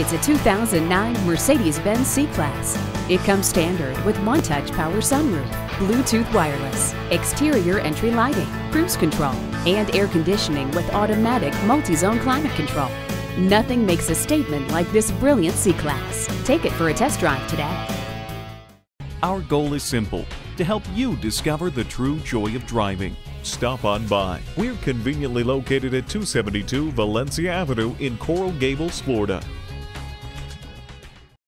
It's a 2009 Mercedes-Benz C-Class. It comes standard with one-touch power sunroof, Bluetooth wireless, exterior entry lighting, cruise control, and air conditioning with automatic multi-zone climate control. Nothing makes a statement like this brilliant C-Class. Take it for a test drive today. Our goal is simple to help you discover the true joy of driving. Stop on by. We're conveniently located at 272 Valencia Avenue in Coral Gables, Florida.